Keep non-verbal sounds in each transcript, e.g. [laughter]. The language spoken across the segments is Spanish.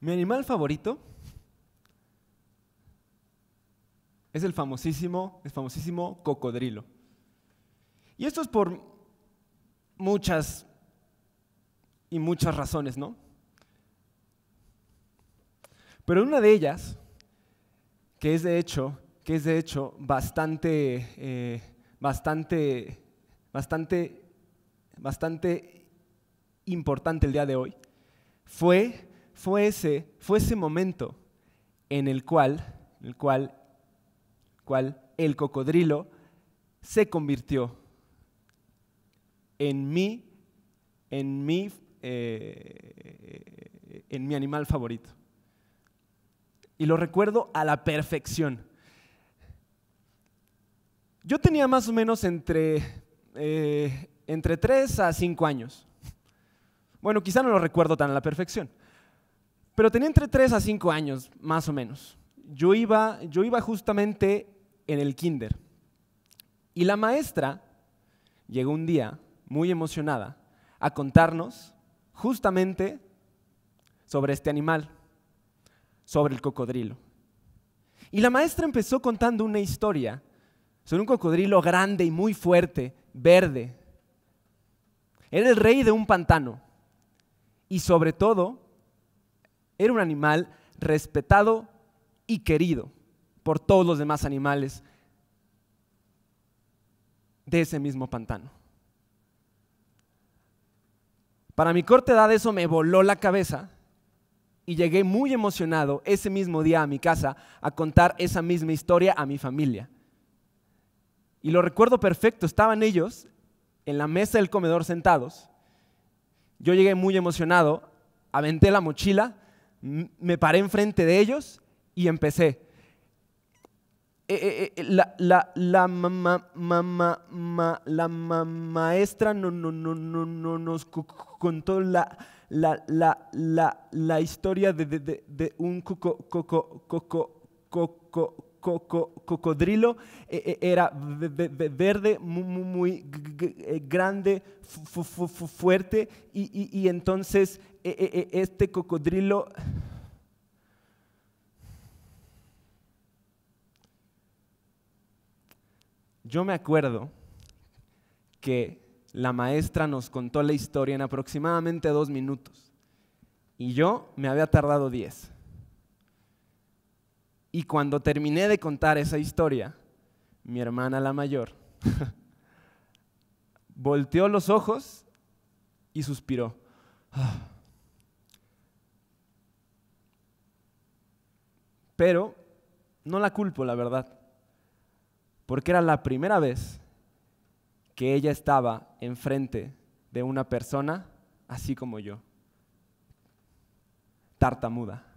Mi animal favorito es el famosísimo, el famosísimo cocodrilo. Y esto es por muchas y muchas razones, ¿no? Pero una de ellas, que es de hecho, que es de hecho bastante, eh, bastante, bastante, bastante importante el día de hoy, fue, fue, ese, fue ese momento en el cual, el cual, el cocodrilo se convirtió en mí, en mi, eh, en mi animal favorito. Y lo recuerdo a la perfección. Yo tenía más o menos entre, eh, entre 3 a 5 años. Bueno, quizá no lo recuerdo tan a la perfección. Pero tenía entre 3 a 5 años, más o menos. Yo iba, yo iba justamente en el kinder. Y la maestra llegó un día muy emocionada a contarnos justamente sobre este animal, sobre el cocodrilo. Y la maestra empezó contando una historia sobre un cocodrilo grande y muy fuerte, verde. Era el rey de un pantano y sobre todo era un animal respetado y querido por todos los demás animales de ese mismo pantano. Para mi corta edad eso me voló la cabeza y llegué muy emocionado ese mismo día a mi casa a contar esa misma historia a mi familia. Y lo recuerdo perfecto, estaban ellos en la mesa del comedor sentados. Yo llegué muy emocionado, aventé la mochila, me paré enfrente de ellos y empecé. Eh, eh, eh, la, la, la, la maestra no, no, no, no, no nos contó la, la, la, la, la historia de, de, de, un coco, coco, coco, coco, cocodrilo. era verde, muy, grande, fuerte, y, y, y entonces este cocodrilo Yo me acuerdo que la maestra nos contó la historia en aproximadamente dos minutos y yo me había tardado diez. Y cuando terminé de contar esa historia, mi hermana la mayor [laughs] volteó los ojos y suspiró. [sighs] Pero no la culpo, la verdad porque era la primera vez que ella estaba enfrente de una persona así como yo, tartamuda.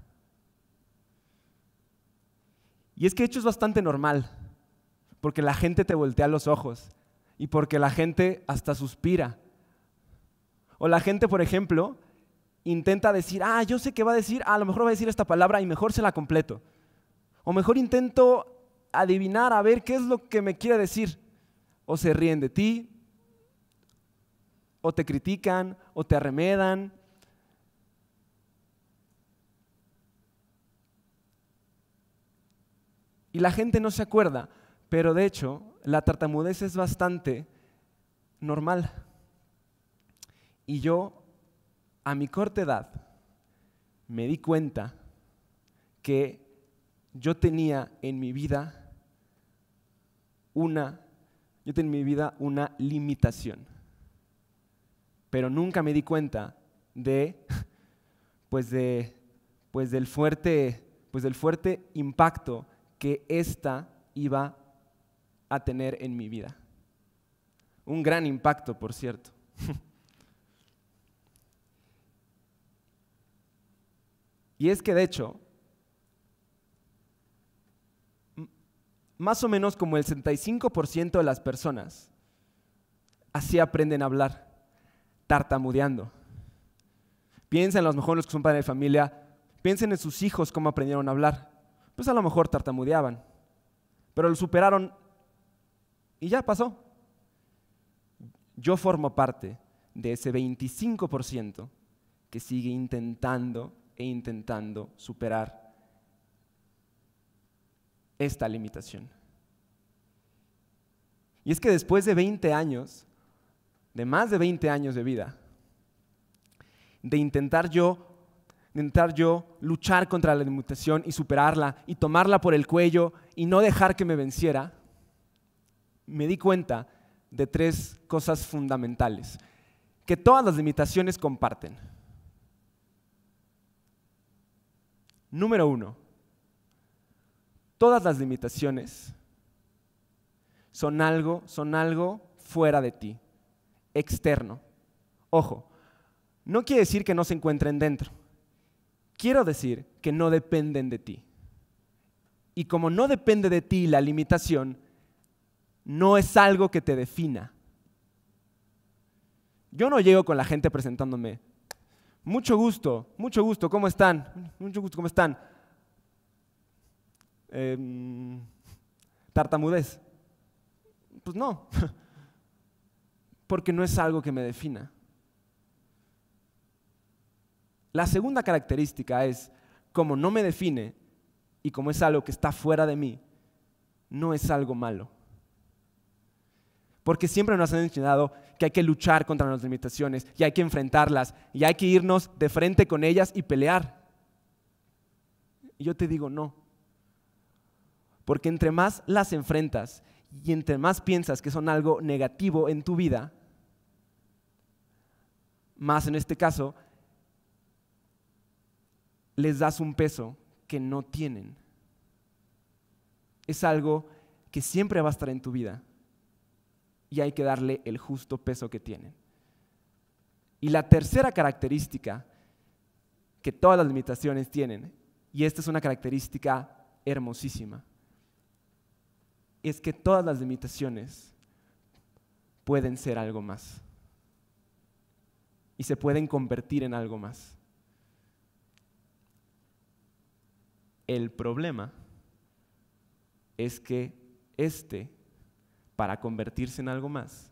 Y es que hecho es bastante normal, porque la gente te voltea los ojos y porque la gente hasta suspira. O la gente, por ejemplo, intenta decir, ah, yo sé qué va a decir, ah, a lo mejor va a decir esta palabra y mejor se la completo. O mejor intento adivinar a ver qué es lo que me quiere decir. O se ríen de ti, o te critican, o te arremedan. Y la gente no se acuerda, pero de hecho la tartamudez es bastante normal. Y yo, a mi corta edad, me di cuenta que yo tenía en mi vida una, yo tengo en mi vida una limitación, pero nunca me di cuenta de, pues de, pues del fuerte, pues del fuerte impacto que esta iba a tener en mi vida. Un gran impacto, por cierto. [laughs] y es que de hecho, más o menos como el 65% de las personas así aprenden a hablar, tartamudeando. Piensen a lo mejor los que son padres de familia, piensen en sus hijos cómo aprendieron a hablar. Pues a lo mejor tartamudeaban, pero lo superaron y ya pasó. Yo formo parte de ese 25% que sigue intentando e intentando superar esta limitación. Y es que después de 20 años, de más de 20 años de vida, de intentar yo, de intentar yo luchar contra la limitación y superarla y tomarla por el cuello y no dejar que me venciera, me di cuenta de tres cosas fundamentales que todas las limitaciones comparten. Número uno, todas las limitaciones son algo, son algo fuera de ti, externo. Ojo, no quiere decir que no se encuentren dentro. Quiero decir que no dependen de ti. Y como no depende de ti la limitación, no es algo que te defina. Yo no llego con la gente presentándome, mucho gusto, mucho gusto, ¿cómo están? Mucho gusto, ¿cómo están? Em, tartamudez. Pues no, [laughs] porque no es algo que me defina. La segunda característica es, como no me define y como es algo que está fuera de mí, no es algo malo. Porque siempre nos han enseñado que hay que luchar contra las limitaciones y hay que enfrentarlas y hay que irnos de frente con ellas y pelear. Y yo te digo no. Porque entre más las enfrentas y entre más piensas que son algo negativo en tu vida, más en este caso, les das un peso que no tienen. Es algo que siempre va a estar en tu vida y hay que darle el justo peso que tienen. Y la tercera característica que todas las limitaciones tienen, y esta es una característica hermosísima, es que todas las limitaciones pueden ser algo más y se pueden convertir en algo más. El problema es que este para convertirse en algo más.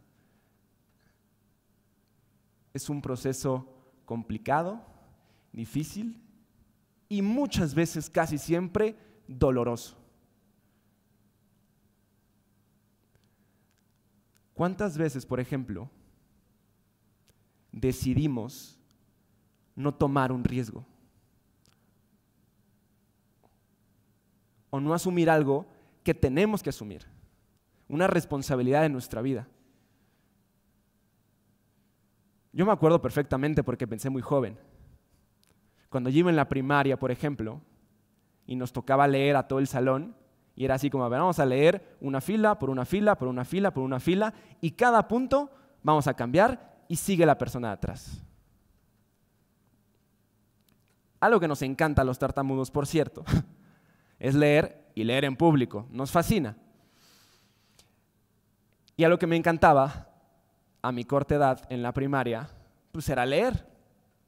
Es un proceso complicado, difícil y muchas veces, casi siempre, doloroso. ¿Cuántas veces, por ejemplo, decidimos no tomar un riesgo? O no asumir algo que tenemos que asumir una responsabilidad en nuestra vida. Yo me acuerdo perfectamente porque pensé muy joven. Cuando yo iba en la primaria, por ejemplo, y nos tocaba leer a todo el salón, y era así como, a ver, vamos a leer una fila por una fila, por una fila, por una fila, y cada punto vamos a cambiar y sigue la persona de atrás. Algo que nos encanta a los tartamudos, por cierto, [laughs] es leer y leer en público. Nos fascina. Y a lo que me encantaba, a mi corta edad en la primaria, pues era leer,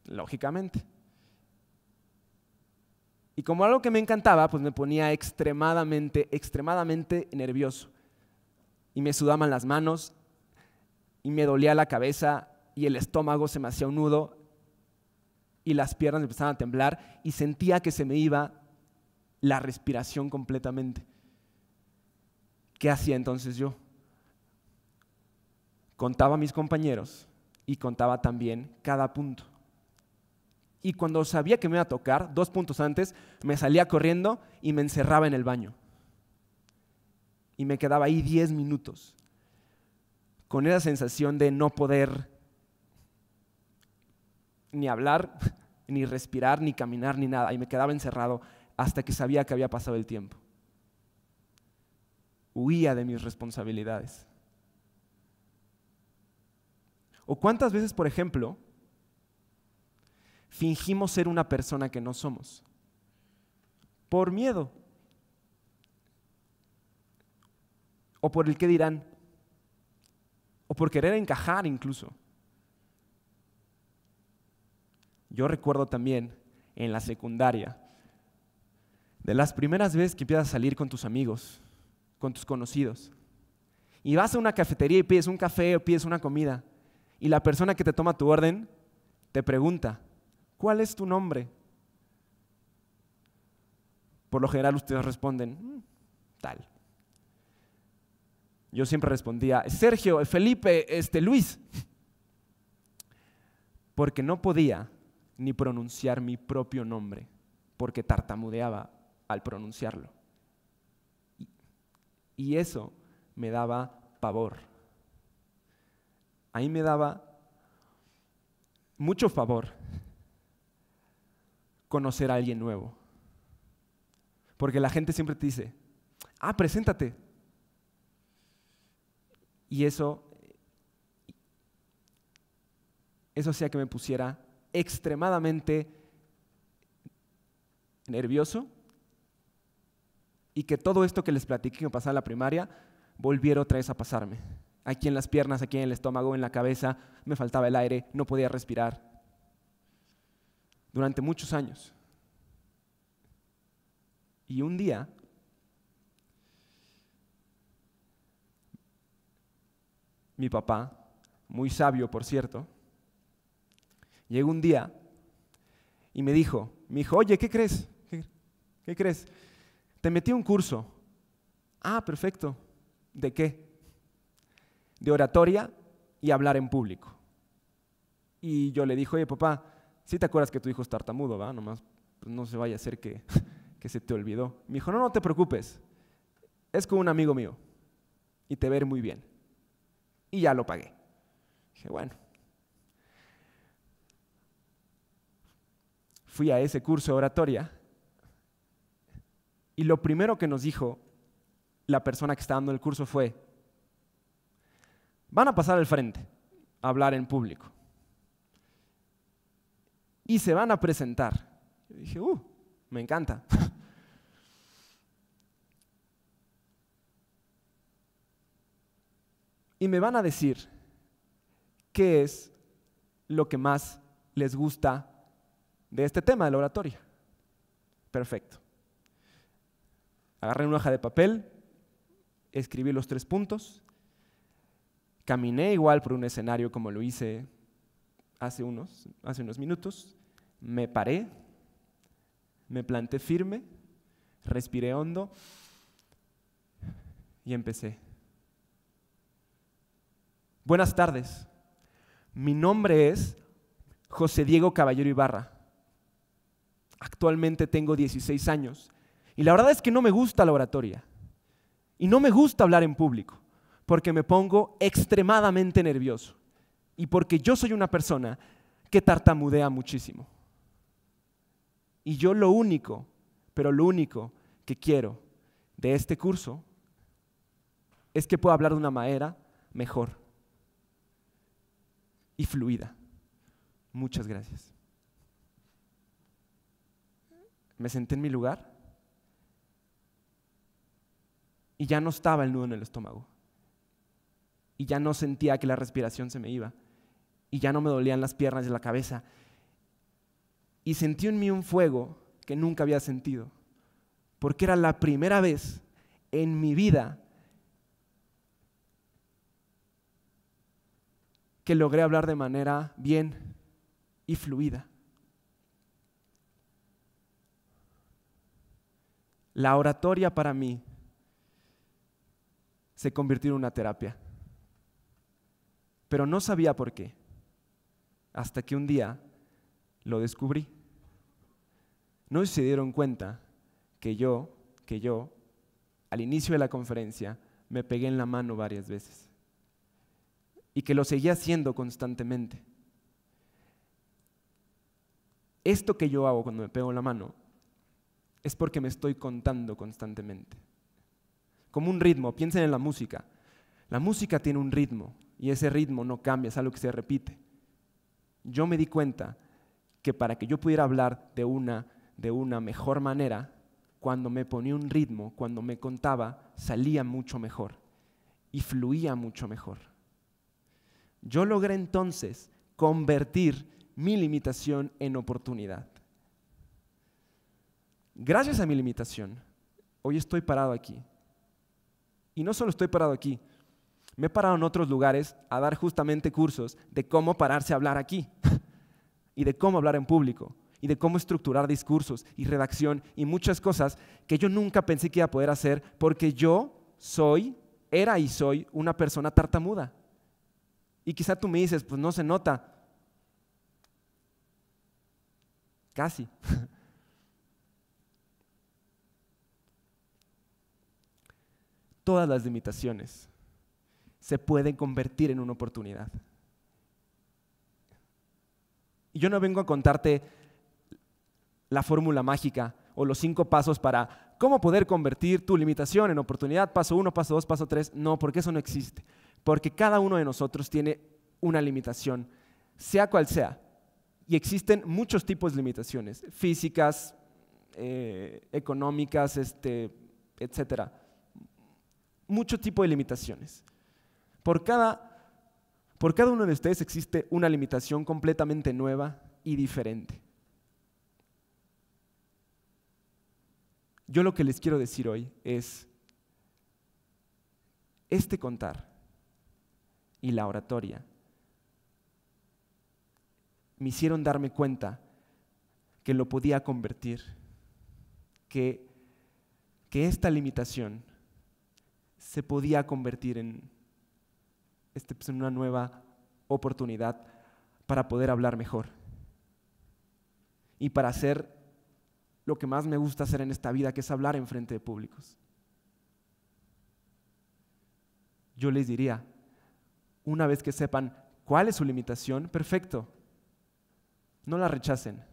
lógicamente. Y como algo que me encantaba, pues me ponía extremadamente, extremadamente nervioso. Y me sudaban las manos, y me dolía la cabeza, y el estómago se me hacía un nudo, y las piernas me empezaban a temblar, y sentía que se me iba la respiración completamente. ¿Qué hacía entonces yo? contaba a mis compañeros y contaba también cada punto. Y cuando sabía que me iba a tocar, dos puntos antes, me salía corriendo y me encerraba en el baño. Y me quedaba ahí diez minutos, con esa sensación de no poder ni hablar, [laughs] ni respirar, ni caminar, ni nada. Y me quedaba encerrado hasta que sabía que había pasado el tiempo. Huía de mis responsabilidades. ¿O cuántas veces, por ejemplo, fingimos ser una persona que no somos? Por miedo. O por el que dirán. O por querer encajar incluso. Yo recuerdo también en la secundaria, de las primeras veces que empiezas a salir con tus amigos, con tus conocidos, y vas a una cafetería y pides un café o pides una comida, y la persona que te toma tu orden te pregunta, ¿cuál es tu nombre? por lo general ustedes responden, "Mm, tal. Yo siempre respondía, Sergio, Felipe, este, Luis. Porque no podía ni pronunciar mi propio nombre, porque tartamudeaba al pronunciarlo. Y, eso me daba pavor. Ahí me daba mucho favor conocer a alguien nuevo. Porque la gente siempre te dice, ah, preséntate. Y eso, eso hacía que me pusiera extremadamente nervioso y que todo esto que les platiqué que me pasaba en la primaria volviera otra vez a pasarme. Aquí en las piernas, aquí en el estómago, en la cabeza, me faltaba el aire, no podía respirar. Durante muchos años. Y un día, mi papá, muy sabio por cierto, llegó un día y me dijo, me dijo, oye, ¿qué crees? ¿Qué, qué crees? Te metí un curso. Ah, perfecto. ¿De qué? De oratoria y hablar en público. Y yo le dije, oye, papá, si te acuerdas que tu hijo es tartamudo, va? Nomás pues, no se vaya a hacer que, [laughs] que se te olvidó. Me dijo, no, no te preocupes. Es con un amigo mío. Y te ver muy bien. Y ya lo pagué. Dije, bueno. Fui a ese curso de oratoria y lo primero que nos dijo la persona que estaba dando el curso fue, van a pasar al frente a hablar en público y se van a presentar. Yo dije, uh, me encanta. [laughs] y me van a decir qué es lo que más les gusta de este tema de la oratoria. Perfecto. Agarré una hoja de papel, escribí los tres puntos, caminé igual por un escenario como lo hice hace unos, hace unos minutos, me paré, me planté firme, respiré hondo y empecé. Buenas tardes, mi nombre es José Diego Caballero Ibarra. Actualmente tengo 16 años y la verdad es que no me gusta la oratoria y no me gusta hablar en público porque me pongo extremadamente nervioso y porque yo soy una persona que tartamudea muchísimo. Y yo lo único, pero lo único que quiero de este curso es que pueda hablar de una manera mejor y fluida. Muchas gracias. Me senté en mi lugar y ya no estaba el nudo en el estómago. Y ya no sentía que la respiración se me iba. Y ya no me dolían las piernas y la cabeza. Y sentí en mí un fuego que nunca había sentido. Porque era la primera vez en mi vida que logré hablar de manera bien y fluida. La oratoria para mí se convirtió en una terapia, pero no sabía por qué, hasta que un día lo descubrí. No se dieron cuenta que yo, que yo, al inicio de la conferencia, me pegué en la mano varias veces y que lo seguía haciendo constantemente. Esto que yo hago cuando me pego en la mano es porque me estoy contando constantemente. Como un ritmo, piensen en la música. La música tiene un ritmo y ese ritmo no cambia, es algo que se repite. Yo me di cuenta que para que yo pudiera hablar de una, de una mejor manera, cuando me ponía un ritmo, cuando me contaba, salía mucho mejor y fluía mucho mejor. Yo logré entonces convertir mi limitación en oportunidad. Gracias a mi limitación, hoy estoy parado aquí. Y no solo estoy parado aquí, me he parado en otros lugares a dar justamente cursos de cómo pararse a hablar aquí [laughs] y de cómo hablar en público y de cómo estructurar discursos y redacción y muchas cosas que yo nunca pensé que iba a poder hacer porque yo soy, era y soy una persona tartamuda. Y quizá tú me dices, pues no se nota. Casi. [laughs] Todas las limitaciones se pueden convertir en una oportunidad. Y yo no vengo a contarte la fórmula mágica o los cinco pasos para cómo poder convertir tu limitación en oportunidad, paso uno, paso dos, paso tres. No, porque eso no existe. Porque cada uno de nosotros tiene una limitación, sea cual sea. Y existen muchos tipos de limitaciones, físicas, eh, económicas, este, etcétera. Mucho tipo de limitaciones. Por cada por cada uno de ustedes existe una limitación completamente nueva y diferente. Yo lo que les quiero decir hoy es, este contar y la oratoria me hicieron darme cuenta que lo podía convertir, que, que esta limitación se podía convertir en, este, pues, una nueva oportunidad para poder hablar mejor y para hacer lo que más me gusta hacer en esta vida, que es hablar en frente de públicos. Yo les diría, una vez que sepan cuál es su limitación, perfecto, no la rechacen.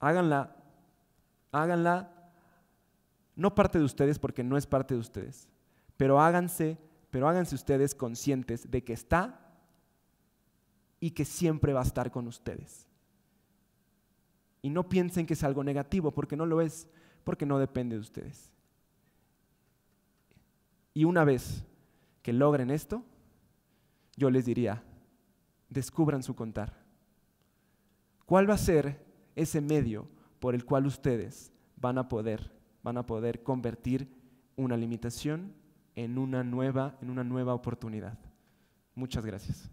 Háganla, háganla, no parte de ustedes porque no es parte de ustedes, pero háganse pero háganse ustedes conscientes de que está y que siempre va a estar con ustedes. Y no piensen que es algo negativo, porque no lo es, porque no depende de ustedes. Y una vez que logren esto, yo les diría, descubran su contar. ¿Cuál va a ser ese medio por el cual ustedes van a poder, van a poder convertir una limitación en una nueva, en una nueva oportunidad. Muchas gracias.